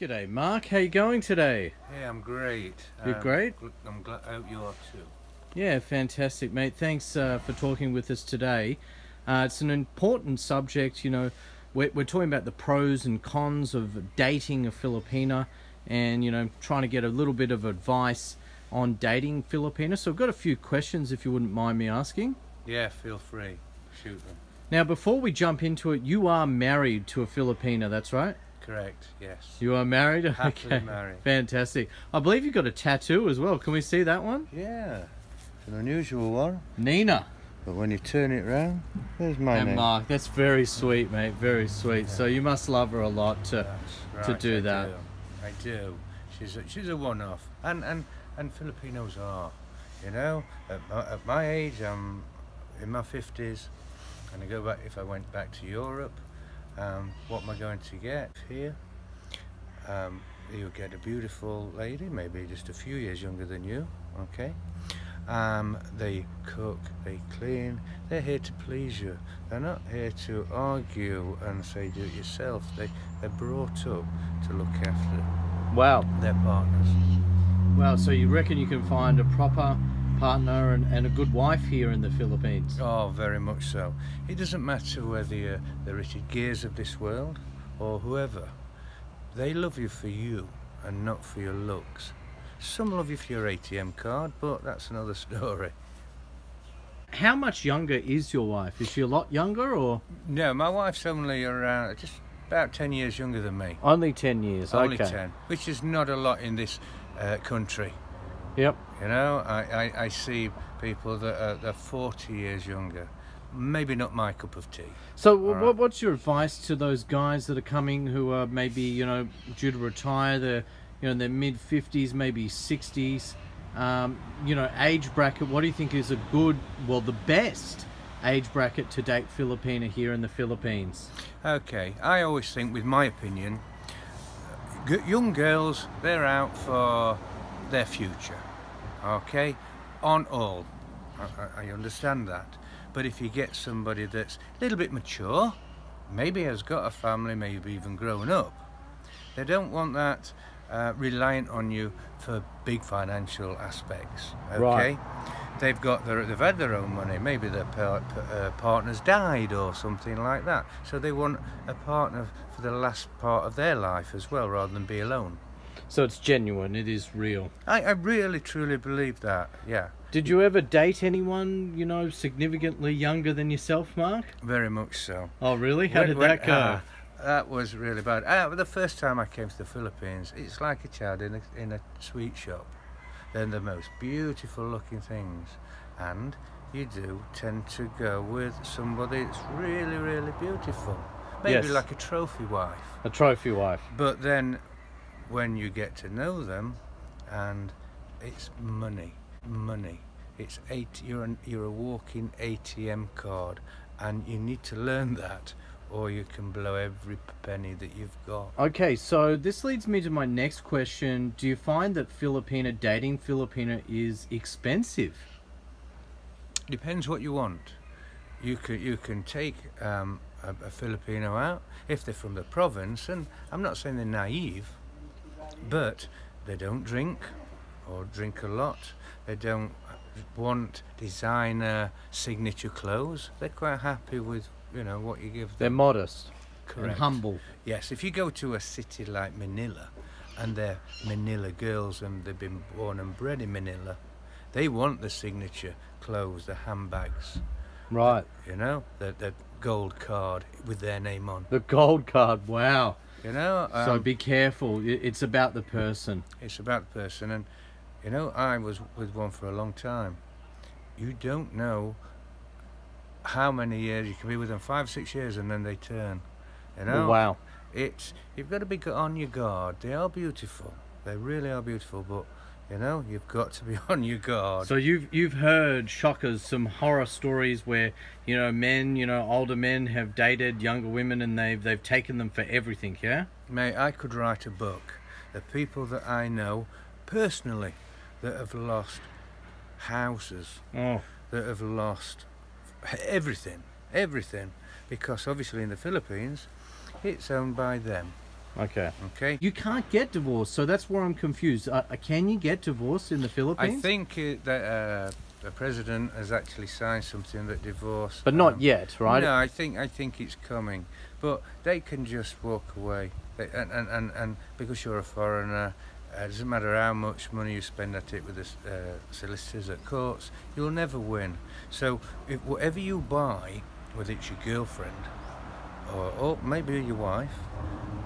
G'day, Mark. How you going today? Hey, I'm great. You're Um, great? I'm glad. I hope you are too. Yeah, fantastic, mate. Thanks uh, for talking with us today. Uh, it's an important subject. You know, we're, we're talking about the pros and cons of dating a Filipina, and you know, trying to get a little bit of advice on dating Filipina. So I've got a few questions, if you wouldn't mind me asking. Yeah, feel free. Shoot them. Now, before we jump into it, you are married to a Filipina. That's right. Correct. Yes. You are married. Happily married. Fantastic. I believe you've got a tattoo as well. Can we see that one? Yeah. It's an unusual one, Nina. but when you turn it round, there's my and name. Mark, that's very sweet, mate. Very sweet. So you must love her a lot to. That's to do I that. Do. I do. She's a, she's a one-off, and and and Filipinos are. You know, at my, at my age, I'm in my fifties, and I go back. If I went back to Europe, um, what am I going to get here? Um, you get a beautiful lady, maybe just a few years younger than you. Okay. Um, they cook, they clean. They're here to please you. They're not here to argue and say do it yourself. They they're brought up to look after Wow. their partners. Wow. So you reckon you can find a proper partner and, and a good wife here in the Philippines? Oh, very much so. It doesn't matter whether you're the Richard Geres of this world or whoever. They love you for you and not for your looks. Some love you for your ATM card, but that's another story. How much younger is your wife? Is she a lot younger or No, my wife's only around just about 10 years younger than me. only ten years? Only okay. 10, which is not a lot in this uh, country. Yep. You know, I, I, I see people that are, are 40 years younger. Maybe not my cup of tea. So, what, right. what's your advice to those guys that are coming who are maybe you know due to retire? They're you know in their mid fifties, maybe sixties. Um, you know, age bracket. What do you think is a good, well, the best age bracket to date Filipina here in the Philippines? Okay, I always think, with my opinion, young girls, they're out for their future. Okay? On all. I, I understand that. But if you get somebody that's a little bit mature, maybe has got a family, maybe even grown up, they don't want that uh, reliant on you for big financial aspects. Okay? Right. They've got their, they've had their own money. Maybe their par- uh, partner's died or something like that. So they want a partner for the last part of their life as well, rather than be alone. So it's genuine. It is real. I, I really truly believe that. Yeah, Did you ever date anyone you know significantly younger than yourself, Mark? very much so. Oh, really? How When- did when- that go? ah, that was really bad. Ah, the first time I came to the Philippines, it's like a child in a, in a sweet shop. They're the most beautiful looking things, and you do tend to go with somebody that's really, really beautiful. Maybe Yes. like a trophy wife. a trophy wife. But then, when you get to know them, and it's money, money. It's eight. You're an, you're a walking ATM card, and you need to learn that, or you can blow every penny that you've got. Okay, so this leads me to my next question. Do you find that Filipina dating Filipina is expensive? Depends what you want. You can you can take um, a, a Filipino out if they're from the province, and I'm not saying they're naive, but they don't drink or drink a lot. They don't want designer signature clothes. They're quite happy with you know what you give them. They're modest and Correct. humble. Yes, if you go to a city like Manila, and they're Manila girls and they've been born and bred in Manila, they want the signature clothes, the handbags. Right. You know, the the gold card with their name on. The gold card, wow. You know, so um, be careful. It's about the person. it's about the person, and you know, I was with one for a long time. You don't know how many years you can be with them, five, six years, and then they turn. You know, wow. it's you've got to be on your guard. They are beautiful. They really are beautiful, but you know, you've got to be on your guard. So you've you've heard shockers, some horror stories where you know men, you know older men have dated younger women and they've they've taken them for everything. Yeah. Mate, I could write a book. The people that I know personally that have lost houses, Oh, that have lost everything, everything, because obviously in the Philippines, it's owned by them. Okay. Okay. You can't get divorced, so that's where I'm confused. Uh, uh, can you get divorced in the Philippines? I think it, that uh, the president has actually signed something that divorce. but not um, yet, right? No, I think I think it's coming, but they can just walk away, they, and, and and and because you're a foreigner, uh, it doesn't matter how much money you spend at it with the uh, solicitors at courts, you'll never win. So if, whatever you buy, whether it's your girlfriend or, or maybe your wife,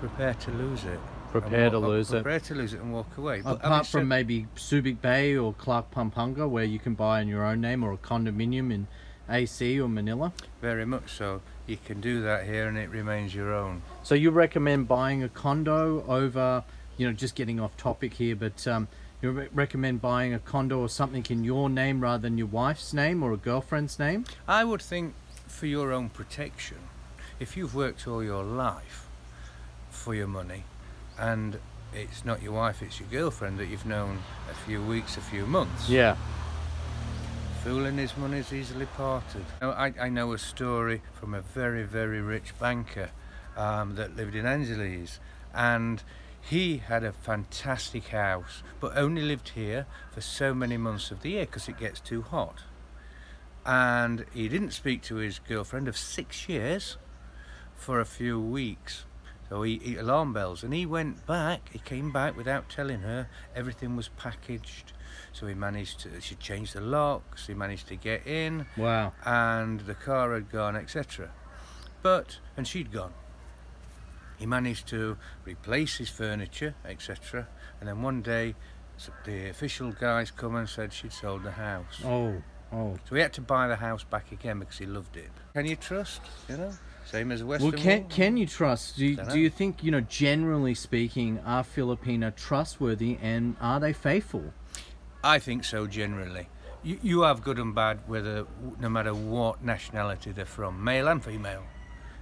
prepare to lose it. and Prepare to walk- lose it. Prepare to lose it and walk away. But having Apart said- from maybe Subic Bay or Clark Pampanga, where you can buy in your own name, or a condominium in AC or Manila. Very much so. You can do that here and it remains your own. So you recommend buying a condo over, you know, just getting off topic here, but um, you re- recommend buying a condo or something in your name rather than your wife's name or a girlfriend's name? I would think for your own protection, if you've worked all your life for your money and it's not your wife, it's your girlfriend that you've known a few weeks, a few months. Yeah. Fooling his money is easily parted. Now, I, I know a story from a very, very rich banker um, that lived in Angeles, and he had a fantastic house, but only lived here for so many months of the year because it gets too hot. And he didn't speak to his girlfriend of six years for a few weeks. So he, he alarm bells, and he went back. He came back without telling her. Everything was packaged. So he managed to. She changed the locks. He managed to get in, Wow. and the car had gone, etc. But and she'd gone. He managed to replace his furniture, etc. And then one day, the official guys come and said she'd sold the house. Oh. Oh. So he had to buy the house back again because he loved it. Can you trust? You know, same as Western. Well, can can you trust? Do you, do you think you know? Generally speaking, are Filipina trustworthy and are they faithful? I think so generally. You, you have good and bad whether no matter what nationality they're from, male and female,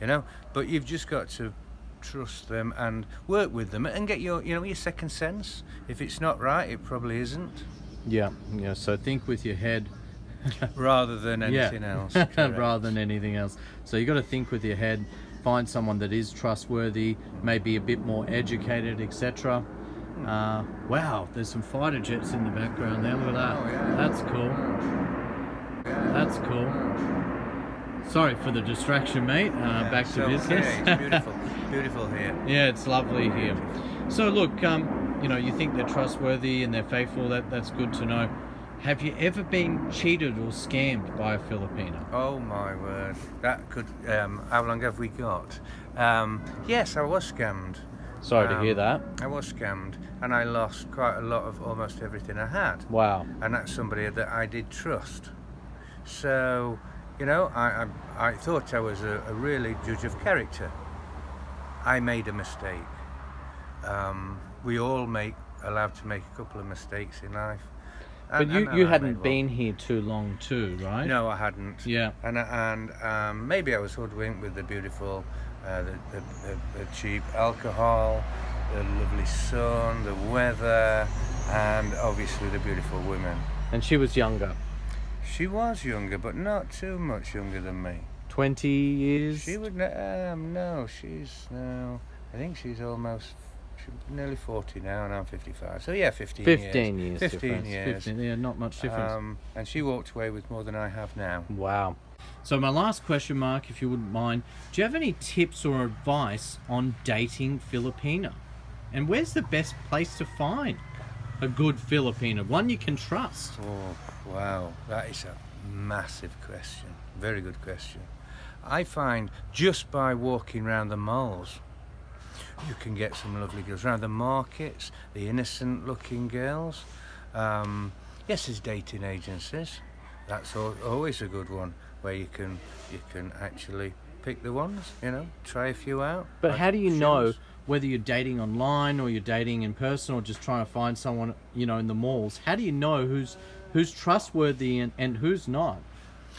you know. But you've just got to trust them and work with them and get your you know your second sense. If it's not right, it probably isn't. Yeah. Yeah. So think with your head. Rather than anything yeah. else. rather than anything else. So you've got to think with your head. Find someone that is trustworthy, maybe a bit more educated, etc. Uh, wow, there's some fighter jets in the background there. Look at that. Oh, yeah. That's cool. That's cool. Sorry for the distraction, mate. Uh, Yeah, back to business. yeah, it's beautiful, beautiful here. Yeah, it's lovely here. So look, um, you know, you think they're trustworthy and they're faithful. That that's good to know. Have you ever been cheated or scammed by a Filipino? Oh my word, that could. Um, how long have we got? Um, yes, I was scammed. Sorry to hear Um, that. I was scammed, and I lost quite a lot of almost everything I had. Wow. and that's somebody that I did trust. So, you know, I I, I thought I was a, a really judge of character. I made a mistake. Um, we all make allowed to make a couple of mistakes in life. But And- you, and you hadn't been here too long too, right? No, I hadn't. Yeah. And and um, maybe I was hoodwinked with the beautiful, uh, the, the, the, the cheap alcohol, the lovely sun, the weather, and obviously the beautiful women. And she was younger. She was younger, but not too much younger than me. 20 years? She would, um, no, she's now, I think she's almost, nearly 40 now, and I'm 55. So yeah, 15, 15 years. 15 difference. years. 15, yeah, not much difference. Um, and she walked away with more than I have now. Wow. So, my last question, Mark, if you wouldn't mind, do you have any tips or advice on dating Filipina? And where's the best place to find a good Filipina? One you can trust. Oh, wow, that is a massive question. Very good question. I find just by walking around the malls, you can get some lovely girls. Around the markets, the innocent looking girls. Um, yes, there's dating agencies. That's al- always a good one where you can you can actually pick the ones, you know, try a few out. But like how do you know whether you're dating online or you're dating in person or just trying to find someone, you know, in the malls? How do you know who's who's trustworthy and, and who's not?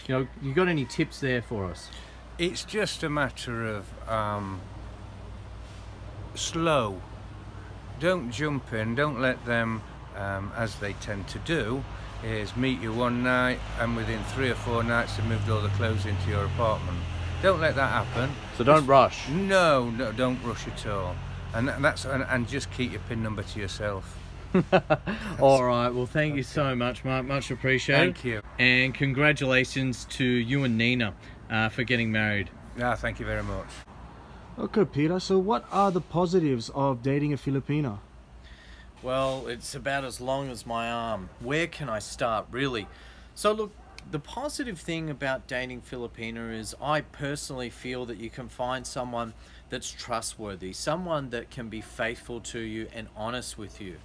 You know, you got any tips there for us? It's just a matter of um, slow. Don't jump in. Don't let them, um, as they tend to do, is meet you one night and within three or four nights they've moved all the clothes into your apartment. Don't let that happen. So don't rush. No, no, don't rush at all. and that's and, and just keep your pin number to yourself. All right. Well, thank you so much, Mark. Much appreciated. Thank you. And congratulations to you and Nina uh, for getting married. Yeah, thank you very much. Okay, Peter. So, what are the positives of dating a Filipina? Well, it's about as long as my arm. Where can I start, really? So, look, the positive thing about dating Filipina is I personally feel that you can find someone that's trustworthy, someone that can be faithful to you and honest with you.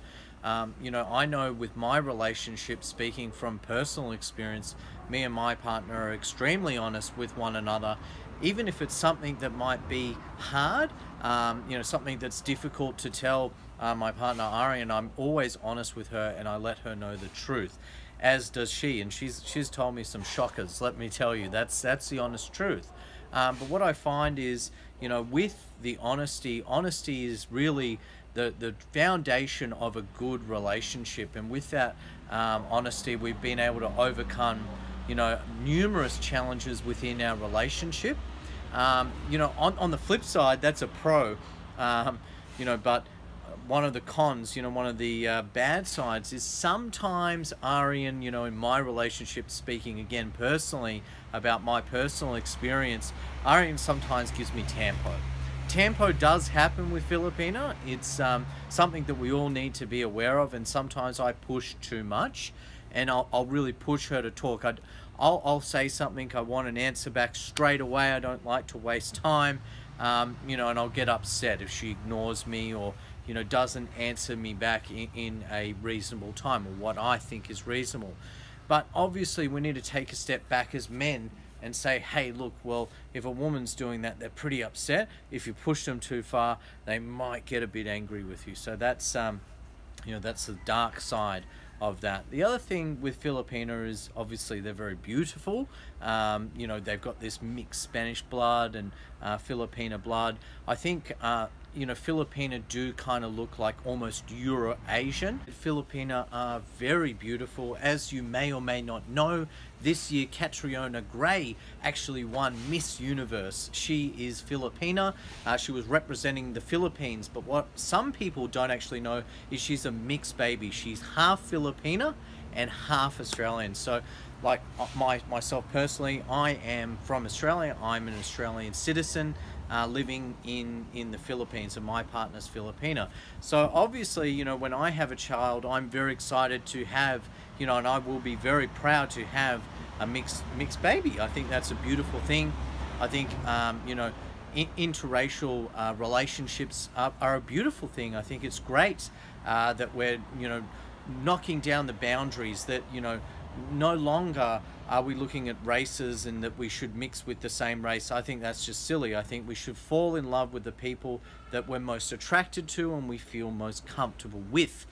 Um, you know, I know with my relationship, speaking from personal experience, me and my partner are extremely honest with one another, even if it's something that might be hard, um, you know, something that's difficult to tell uh, my partner Ari, and I'm always honest with her and I let her know the truth, as does she. And she's she's told me some shockers. Let me tell you, that's that's the honest truth. Um, but what I find is, you know, with the honesty, honesty is really the, the foundation of a good relationship. And with that um, honesty, we've been able to overcome, you know, numerous challenges within our relationship. Um, you know, on, on the flip side, that's a pro, um, you know, but one of the cons, you know, one of the uh, bad sides is sometimes Arian, you know, in my relationship, speaking again personally about my personal experience, Arian sometimes gives me tampo. Tampo does happen with Filipina. It's um, something that we all need to be aware of, and sometimes I push too much, and I'll, I'll really push her to talk. i will I'll say something, I want an answer back straight away. I don't like to waste time, um, you know, and I'll get upset if she ignores me or, you know, doesn't answer me back in, in a reasonable time or what I think is reasonable. But obviously, we need to take a step back as men and say, hey, look, well, if a woman's doing that, they're pretty upset. If you push them too far, they might get a bit angry with you. So that's, um, you know, that's the dark side of that. The other thing with Filipina is obviously they're very beautiful. Um, you know, they've got this mixed Spanish blood and uh, Filipina blood. I think uh, you know, Filipina do kind of look like almost Euro-Asian. Filipina are very beautiful. As you may or may not know, this year Catriona Gray actually won Miss Universe. She is Filipina. Uh, she was representing the Philippines, but what some people don't actually know is she's a mixed baby. She's half Filipina and half Australian. So like uh, my myself personally, I am from Australia. I'm an Australian citizen uh, living in in the Philippines, and my partner's Filipina. So obviously, you know, when I have a child, I'm very excited to have, you know, and I will be very proud to have a mixed mixed baby. I think that's a beautiful thing. I think, um, you know, in, interracial uh, relationships are, are, a beautiful thing. I think it's great uh, that we're, you know, knocking down the boundaries that, you know, no longer are we looking at races and that we should mix with the same race. I think that's just silly. I think we should fall in love with the people that we're most attracted to and we feel most comfortable with.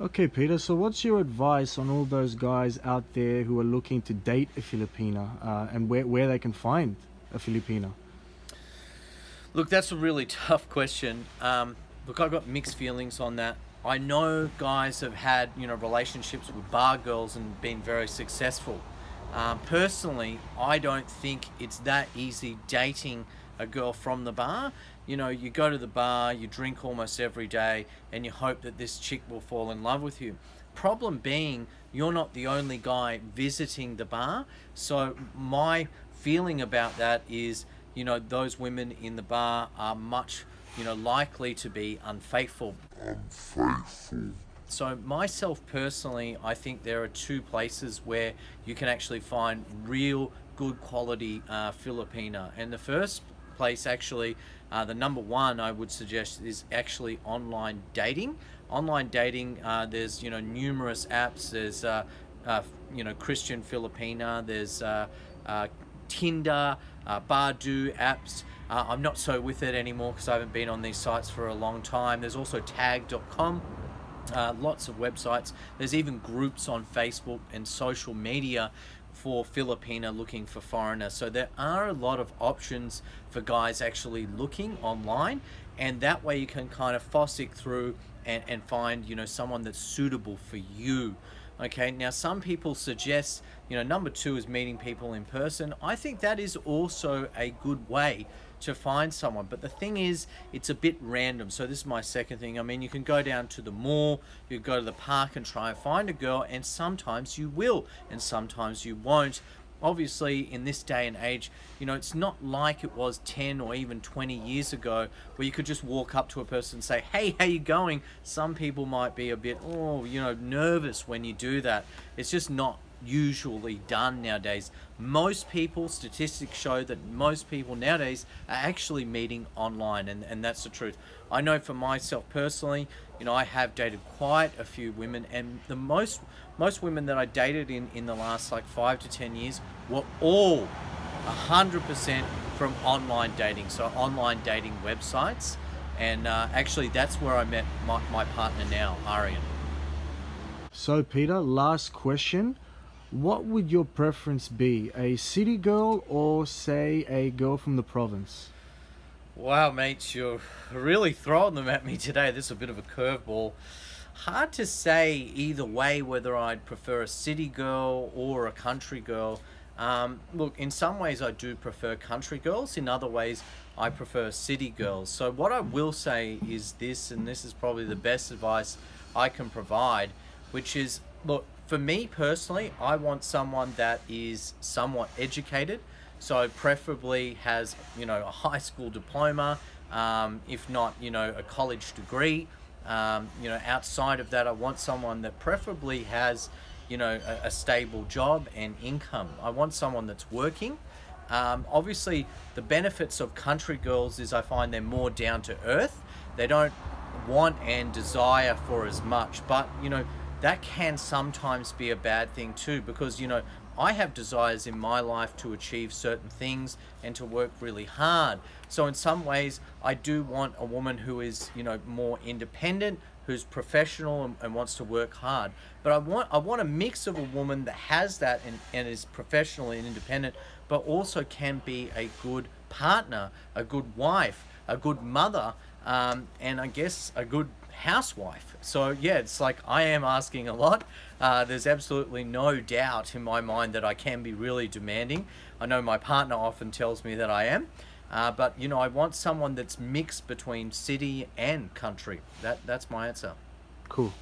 Okay, Peter, so what's your advice on all those guys out there who are looking to date a Filipina uh, and where, where they can find a Filipina? Look, that's a really tough question. Um, look, I've got mixed feelings on that. I know guys have had you know relationships with bar girls and been very successful. Um, personally, I don't think it's that easy dating a girl from the bar. You know, you go to the bar, you drink almost every day, and you hope that this chick will fall in love with you. Problem being, you're not the only guy visiting the bar. So my feeling about that is, you know, those women in the bar are much you know, likely to be unfaithful. Unfaithful. So myself personally, I think there are two places where you can actually find real good quality uh, Filipina. And the first place actually, uh, the number one I would suggest is actually online dating. Online dating, uh, there's, you know, numerous apps. There's, uh, uh, you know, Christian Filipina. There's uh, Tinder, Badoo apps. Uh, I'm not so with it anymore because I haven't been on these sites for a long time. There's also tag.com. Uh, lots of websites. There's even groups on Facebook and social media for Filipina looking for foreigners. So there are a lot of options for guys actually looking online and that way you can kind of fossick through and, and find you know someone that's suitable for you okay now some people suggest you know number two is meeting people in person. I think that is also a good way to find someone. But the thing is it's a bit random. So this is my second thing. I mean you can go down to the mall you go to the park and try and find a girl and sometimes you will and sometimes you won't obviously in this day and age you know it's not like it was 10 or even 20 years ago where you could just walk up to a person and say hey how you going? Some people might be a bit oh you know nervous when you do that. It's just not usually done nowadays most people statistics show that most people nowadays are actually meeting online and, and that's the truth i know for myself personally you know i have dated quite a few women and the most most women that I dated in, in the last like five to 10 years were all 100% from online dating. So online dating websites. And uh, actually that's where I met my, my partner now, Arian. So Peter, last question. What would your preference be? A city girl or say a girl from the province? Wow, mates, you're really throwing them at me today. This is a bit of a curveball hard to say either way whether I'd prefer a city girl or a country girl. Um, look, in some ways I do prefer country girls. In other ways, I prefer city girls. So what I will say is this, and this is probably the best advice I can provide, which is, look, for me personally, I want someone that is somewhat educated. So preferably has, you know, a high school diploma, um, if not, you know, a college degree. Um, you know, outside of that, I want someone that preferably has, you know, a, a stable job and income. I want someone that's working. Um, obviously, the benefits of country girls is I find they're more down to earth. They don't want and desire for as much, but you know, that can sometimes be a bad thing too because you know I have desires in my life to achieve certain things and to work really hard. So in some ways, I do want a woman who is, you know, more independent, who's professional and, and, wants to work hard. But I want I want a mix of a woman that has that and, and is professional and independent, but also can be a good partner, a good wife, a good mother, um, and I guess a good housewife. So yeah, it's like I am asking a lot. Uh, there's absolutely no doubt in my mind that I can be really demanding. I know my partner often tells me that I am. Uh, but you know, I want someone that's mixed between city and country. That that's my answer. Cool.